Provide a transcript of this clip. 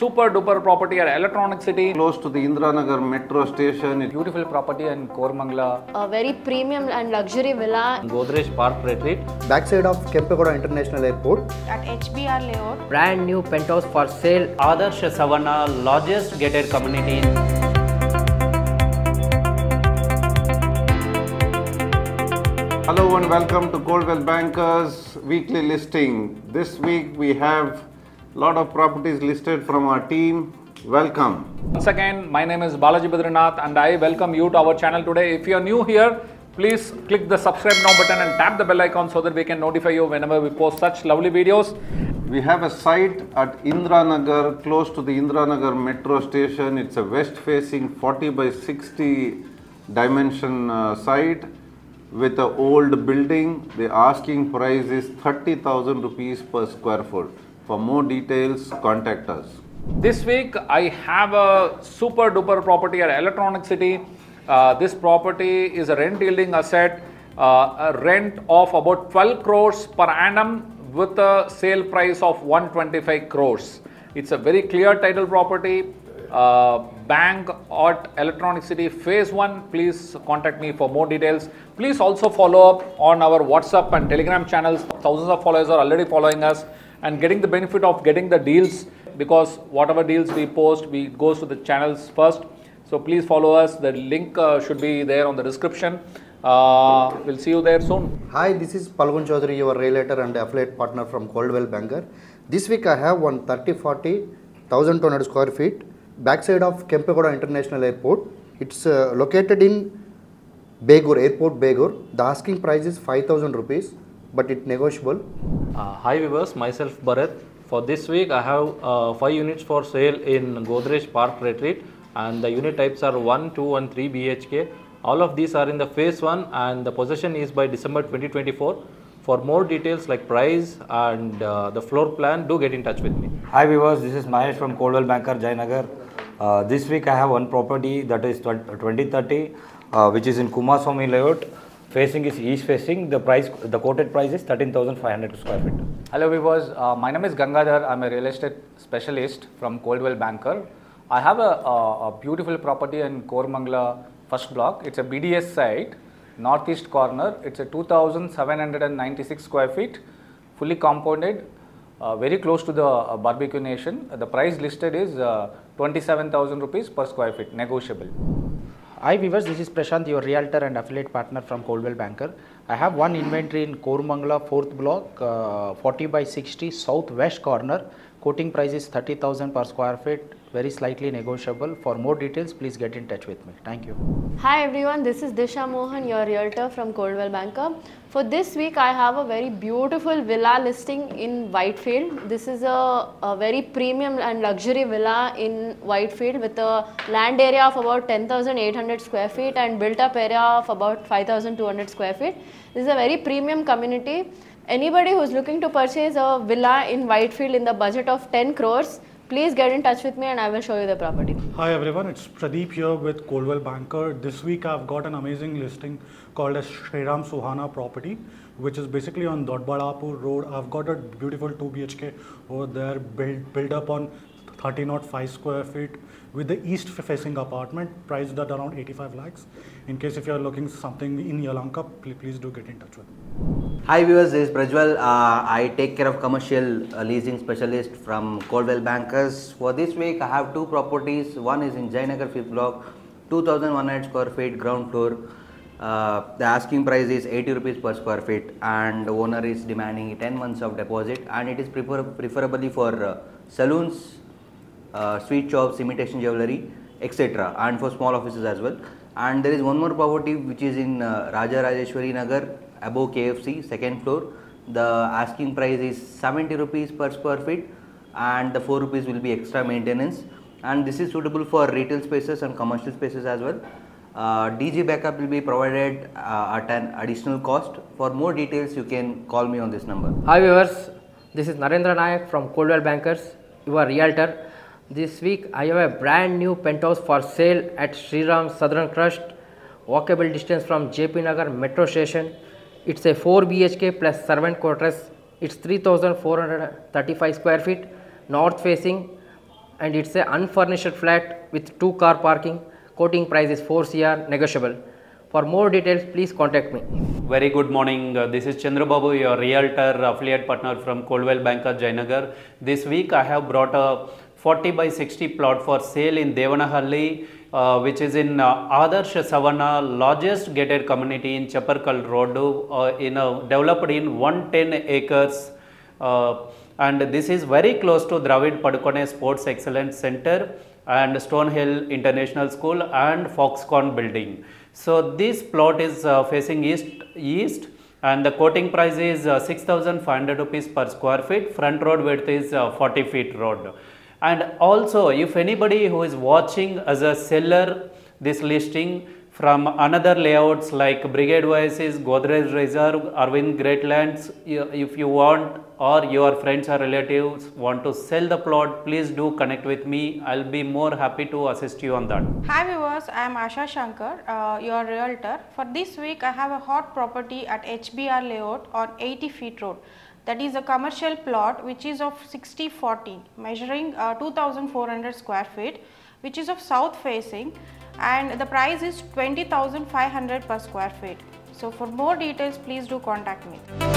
Super duper property at Electronic City. close to the Indranagar metro station. Beautiful property in Koramangala. a very premium and luxury villa Godrej Park Retreat. backside of Kempegowda International Airport. at HBR layout. brand new penthouse for sale Adarsh Savannah, largest gated community. Hello and welcome to Coldwell Bankers weekly listing. This week we have a lot of properties listed from our team. Welcome. Once again, my name is Balaji Badrinath and I welcome you to our channel today. If you are new here, please click the subscribe now button and tap the bell icon so that we can notify you whenever we post such lovely videos. We have a site at Indranagar, close to the Indranagar metro station. It's a west facing 40 by 60 dimension uh, site with an old building. The asking price is 30,000 rupees per square foot. For more details, contact us. This week I have a super duper property at Electronic City. Uh, this property is a rent yielding asset, uh, a rent of about 12 crores per annum with a sale price of 125 crores. It's a very clear title property. Uh, bank at Electronic City Phase 1. Please contact me for more details. Please also follow up on our WhatsApp and Telegram channels. Thousands of followers are already following us and getting the benefit of getting the deals because whatever deals we post we goes to the channels first so please follow us the link uh, should be there on the description uh, we'll see you there soon Hi, this is Palgun Chaudhary, your realtor and affiliate partner from Coldwell Banker. This week I have one 30 40 1200 square feet backside of Kempegowda International Airport. It's uh, located in Begur, Airport Begur. The asking price is 5000 rupees, but it negotiable. Uh, hi viewers, myself Bharat. For this week, I have uh, five units for sale in Godrej Park Retreat, and the unit types are 1, 2, and 3 BHK. All of these are in the phase 1, and the possession is by December 2024. For more details like price and uh, the floor plan, do get in touch with me. Hi viewers, this is Mahesh from Coldwell Banker, Jayanagar. Uh, this week I have one property that is 2030, uh, which is in Kumaraswamy layout. Facing is east facing. The price, the quoted price is 13,500 square feet. Hello viewers, uh, my name is Gangadhar. I'm a real estate specialist from Coldwell Banker. I have a, a, a beautiful property in Koramangala first block. It's a BDA site, northeast corner. It's a 2,796 square feet, fully compounded, uh, very close to the uh, Barbeque Nation. The price listed is uh, 27,000 rupees per square feet, negotiable. Hi viewers this is prashant your realtor and affiliate partner from coldwell banker. I have one inventory in koramangala fourth block uh, 40 by 60 southwest corner quoting price is 30000 per square feet very slightly negotiable for more details please get in touch with me thank you Hi everyone, this is Disha Mohan, your realtor from Coldwell Banker. For this week, I have a very beautiful villa listing in Whitefield. This is a, a very premium and luxury villa in Whitefield with a land area of about 10,800 square feet and built up area of about 5,200 square feet. This is a very premium community. Anybody who's looking to purchase a villa in Whitefield in the budget of 10 crores, please get in touch with me and I will show you the property. Hi everyone, it's Pradeep here with Coldwell Banker. This week I've got an amazing listing called as Shriram Suhaana property, which is basically on Doddaballapur Road. I've got a beautiful 2 BHK over there built, built up on 30 not 5 square feet with the east facing apartment priced at around 85 lakhs. In case if you're looking something in Yelahanka, please, please do get in touch with me. Hi viewers, this is Prajwal. Uh, I take care of commercial uh, leasing specialist from Coldwell Bankers. For this week, I have two properties. One is in Jayanagar 5th block, 2100 square feet ground floor. Uh, the asking price is 80 rupees per square feet and the owner is demanding 10 months of deposit and it is prefer preferably for uh, saloons, uh, sweet shops, imitation jewelry, etc. and for small offices as well. And there is one more property which is in uh, Raja Rajeshwari Nagar above KFC, second floor. The asking price is 70 rupees per square feet and the 4 rupees will be extra maintenance. And this is suitable for retail spaces and commercial spaces as well. Uh, DG backup will be provided uh, at an additional cost. For more details, you can call me on this number. hi viewers this is narendra nayak from coldwell bankers your realtor this week i have a brand new penthouse for sale at Sriram southern crest walkable distance from jp nagar metro station it's a 4 bhk plus servant quarters it's 3435 square feet north facing and it's a unfurnished flat with two car parking. Quoting price is 4 CR negotiable. For more details, please contact me. Very good morning. Uh, this is Chandrababu, your realtor affiliate partner from Coldwell Banker, Jayanagar. This week I have brought a 40 by 60 plot for sale in Devanahalli, uh, which is in uh, Adarsh Savana, largest gated community in Chaparkal Road, uh, in a, developed in 110 acres. Uh, and this is very close to Dravid Padukone Sports Excellence Center and Stonehill International School and Foxconn building. So this plot is uh, facing east, east and the quoting price is uh, 6500 rupees per square feet. Front road width is uh, 40 feet road. And also if anybody who is watching as a seller this listing from another layouts like Brigade Oasis, Godrej Reserve, Arvind Greatlands, if you want or your friends or relatives want to sell the plot, please do connect with me. I'll be more happy to assist you on that. Hi viewers, I am Asha Shankar, uh, your realtor. For this week, I have a hot property at HBR layout on 80 feet road. That is a commercial plot which is of 60-40, measuring uh, 2400 square feet, which is of south facing and the price is 20,500 per square feet. So for more details, please do contact me.